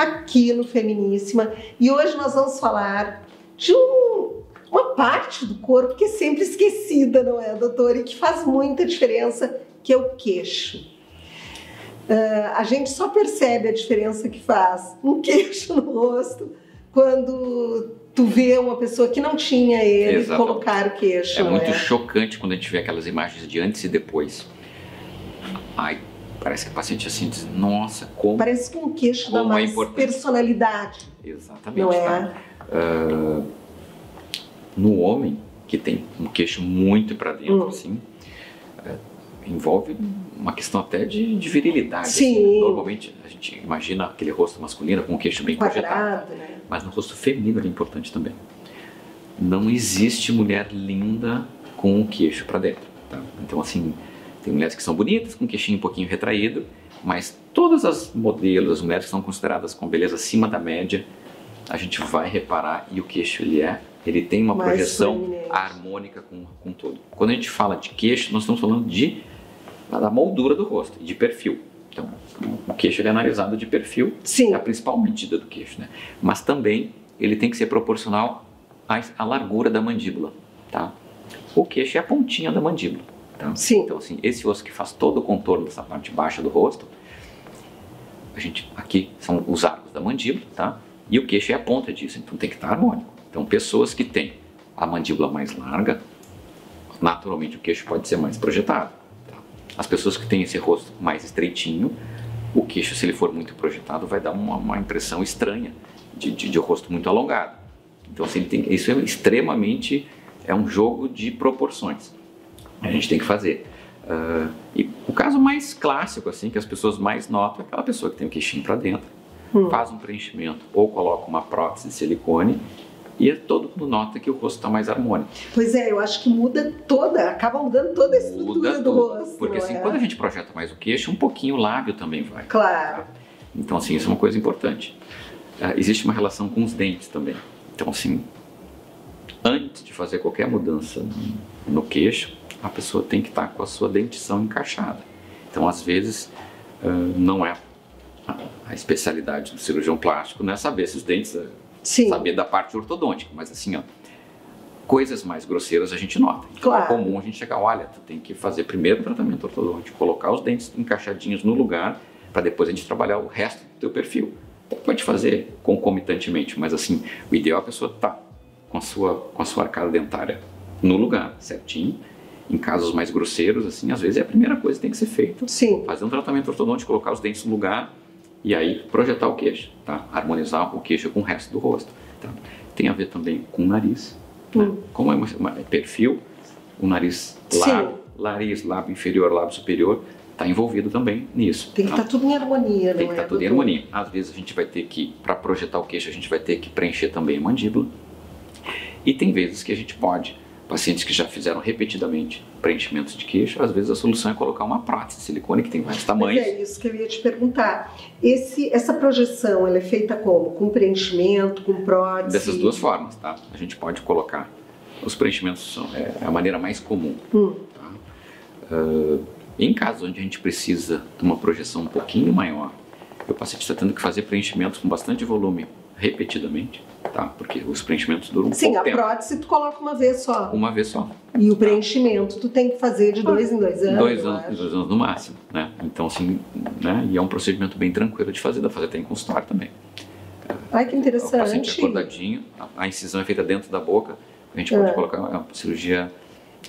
aqui no Feminíssima e hoje nós vamos falar de um, uma parte do corpo que é sempre esquecida, não é, doutora? E que faz muita diferença, que é o queixo. Uh, a gente só percebe a diferença que faz um queixo no rosto quando tu vê uma pessoa que não tinha ele colocar o queixo. É muito é? chocante quando a gente vê aquelas imagens de antes e depois. Ai, parece que a paciente assim diz, nossa, como. Parece que um queixo dá é mais é personalidade. Exatamente. Não é? Tá? Uh, no homem, que tem um queixo muito para dentro, hum. assim, uh, envolve uma questão até de, de virilidade. Sim. Assim. Normalmente a gente imagina aquele rosto masculino com o queixo bem Quadrado, projetado. Né? Mas no rosto feminino é importante também. Não existe mulher linda com o queixo para dentro. Tá? Então, assim, tem mulheres que são bonitas, com o queixinho um pouquinho retraído, mas todas as modelos, as mulheres que são consideradas com beleza acima da média, a gente vai reparar e o queixo ele é, ele tem uma Mais projeção harmônica com, com tudo. Quando a gente fala de queixo, nós estamos falando de da moldura do rosto, de perfil. Então, o queixo é analisado de perfil, Sim. é a principal medida do queixo, né? Mas também ele tem que ser proporcional à, à largura da mandíbula, tá? O queixo é a pontinha da mandíbula. Tá? Sim. Então, assim, esse osso que faz todo o contorno dessa parte baixa do rosto, a gente, aqui são os arcos da mandíbula, tá? E o queixo é a ponta disso, então tem que estar harmônico. Então, pessoas que têm a mandíbula mais larga, naturalmente o queixo pode ser mais projetado. As pessoas que têm esse rosto mais estreitinho, o queixo, se ele for muito projetado, vai dar uma, uma impressão estranha de, de, de, rosto muito alongado. Então, assim, tem, isso é extremamente é um jogo de proporções. A gente tem que fazer. Uh, e o caso mais clássico, assim, que as pessoas mais notam, é aquela pessoa que tem o queixinho para dentro, hum. faz um preenchimento ou coloca uma prótese de silicone e todo mundo nota que o rosto está mais harmônico. Pois é, eu acho que muda toda, acaba mudando toda a estrutura muda do rosto. Porque assim, é? quando a gente projeta mais o queixo, um pouquinho o lábio também vai. Claro. Então, assim, isso é uma coisa importante. Uh, existe uma relação com os dentes também. Então, assim, antes de fazer qualquer mudança no queixo, a pessoa tem que estar tá com a sua dentição encaixada. Então, às vezes, não é a especialidade do cirurgião plástico, não é saber se os dentes Sim. saber da parte ortodôntica, mas assim, ó, coisas mais grosseiras a gente nota. Então, claro. É comum a gente chegar, olha, tu tem que fazer primeiro o tratamento ortodôntico, colocar os dentes encaixadinhos no lugar, para depois a gente trabalhar o resto do teu perfil. Pode fazer concomitantemente, mas assim, o ideal é a pessoa estar tá com a sua com a sua arcada dentária no lugar, certinho. Em casos mais grosseiros, assim, às vezes é a primeira coisa que tem que ser feita. Sim. Fazer um tratamento ortodôntico, colocar os dentes no lugar, e aí projetar o queixo, tá? Harmonizar o queixo com o resto do rosto, tá? Tem a ver também com o nariz, né? hum. como é, uma, uma, é perfil, o nariz, lábio, nariz, lábio inferior, lábio superior, está envolvido também nisso. Tem que estar tá? tá tudo em harmonia, Tem que estar tá tudo em harmonia. Às vezes a gente vai ter que, para projetar o queixo, a gente vai ter que preencher também a mandíbula. E tem vezes que a gente pode pacientes que já fizeram repetidamente preenchimentos de queixo, às vezes a solução é colocar uma prótese de silicone que tem vários tamanhos. Mas é isso que eu ia te perguntar. Esse, essa projeção, ela é feita como? Com preenchimento, com prótese? Dessas duas formas, tá? A gente pode colocar. Os preenchimentos são é, é a maneira mais comum. Hum. Tá? Uh, em casos onde a gente precisa de uma projeção um pouquinho maior, o paciente está tendo que fazer preenchimentos com bastante volume repetidamente, tá? Porque os preenchimentos duram um Sim, pouco tempo. Sim, a prótese tu coloca uma vez só. Uma vez só. E o preenchimento tu tem que fazer de dois em dois anos. Dois anos, dois anos no máximo, né? Então assim, né? E é um procedimento bem tranquilo de fazer, dá fazer até em consultório também. Ai, que interessante. O paciente acordadinho, a incisão é feita dentro da boca, a gente pode é. colocar, é uma cirurgia,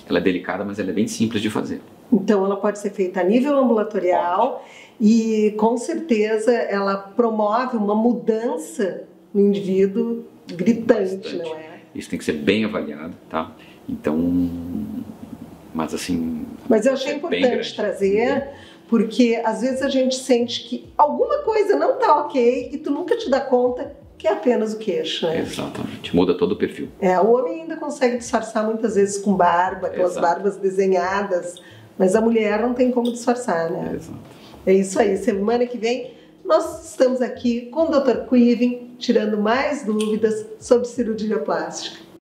ela é delicada, mas ela é bem simples de fazer. Então ela pode ser feita a nível ambulatorial pode. e com certeza ela promove uma mudança no indivíduo gritante, Bastante. não é? Isso tem que ser bem avaliado, tá? Então, mas assim. Mas eu achei é importante trazer, porque às vezes a gente sente que alguma coisa não tá ok e tu nunca te dá conta que é apenas o queixo, né? Exatamente, muda todo o perfil. É, o homem ainda consegue disfarçar muitas vezes com barba, aquelas Exato. barbas desenhadas, mas a mulher não tem como disfarçar, né? Exato. É isso aí, semana que vem nós estamos aqui com o Dr. Quivin, tirando mais dúvidas sobre cirurgia plástica.